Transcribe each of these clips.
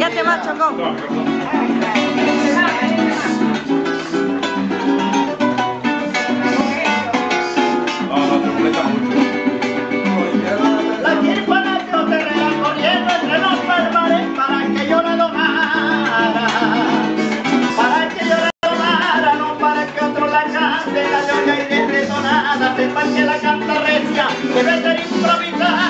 Cállate más, chocón. La chirpa del troterera corriendo entre los palmares para que yo la domara. Para que yo la domara, no para que otro la cante, la llora y desretonada, sepan que la canta recia, debe ser improvisada.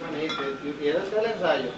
Bueno, y, y, y ese es el ensayo.